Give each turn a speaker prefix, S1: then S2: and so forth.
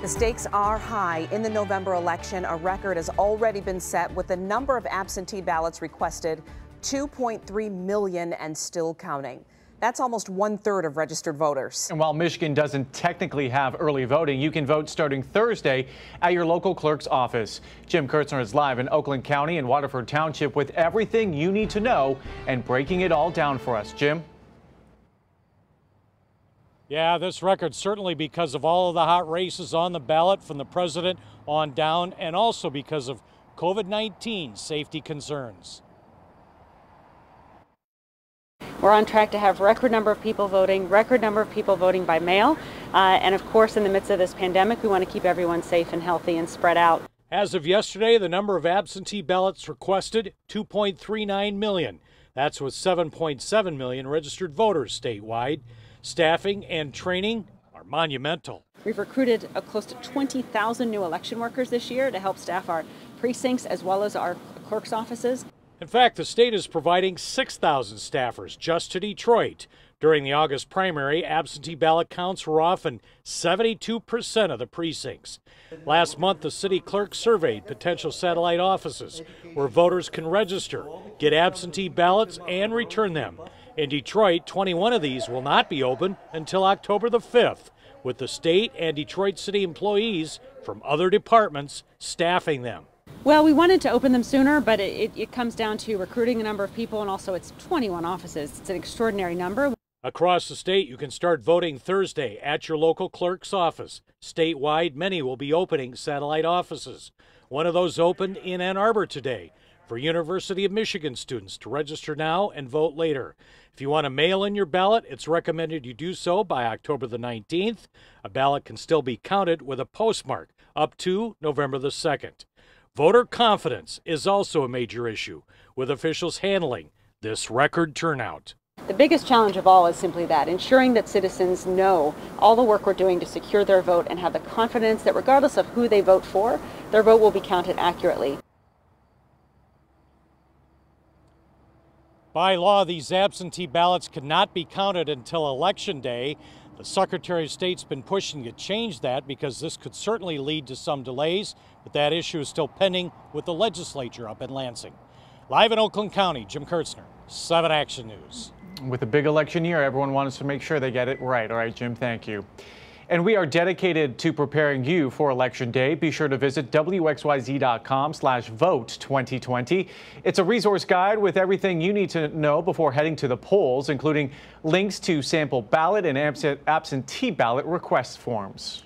S1: The stakes are high. In the November election, a record has already been set with the number of absentee ballots requested 2.3 million and still counting. That's almost one third of registered voters.
S2: And while Michigan doesn't technically have early voting, you can vote starting Thursday at your local clerk's office. Jim Kiertzner is live in Oakland County and Waterford Township with everything you need to know and breaking it all down for us. Jim?
S3: Yeah, this record certainly because of all of the hot races on the ballot from the president on down, and also because of COVID 19 safety concerns.
S4: We're on track to have record number of people voting, record number of people voting by mail, uh, and of course, in the midst of this pandemic, we want to keep everyone safe and healthy and spread out.
S3: As of yesterday, the number of absentee ballots requested 2.39 million. That's with 7.7 million registered voters statewide. Staffing and training are monumental.
S4: We've recruited close to 20,000 new election workers this year to help staff our precincts as well as our clerk's offices.
S3: In fact, the state is providing 6,000 staffers just to Detroit. During the August primary, absentee ballot counts were off in 72% of the precincts. Last month, the city clerk surveyed potential satellite offices where voters can register, get absentee ballots, and return them. In Detroit, 21 of these will not be open until October the 5th, with the state and Detroit City employees from other departments staffing them.
S4: Well, we wanted to open them sooner, but it, it, comes down to recruiting a number of people, and also it's 21 offices. It's an extraordinary number.
S3: Across the state, you can start voting Thursday at your local clerk's office. Statewide, many will be opening satellite offices. One of those opened in Ann Arbor today for University of Michigan students to register now and vote later. If you want to mail in your ballot, it's recommended you do so by October the 19th. A ballot can still be counted with a postmark up to November the 2nd. Voter confidence is also a major issue, with officials handling this record turnout.
S4: The biggest challenge of all is simply that, ensuring that citizens know all the work we're doing to secure their vote and have the confidence that regardless of who they vote for, their vote will be counted accurately.
S3: By law, these absentee ballots cannot be counted until Election Day. The Secretary of State's been pushing to change that because this could certainly lead to some delays, but that issue is still pending with the legislature up in Lansing. Live in Oakland County, Jim Kiertzner, 7 Action News.
S2: With a big election year, everyone wants to make sure they get it right. All right, Jim, thank you. And we are dedicated to preparing you for Election Day. Be sure to visit WXYZ.com slash vote 2020. It's a resource guide with everything you need to know before heading to the polls, including links to sample ballot and absentee ballot request forms.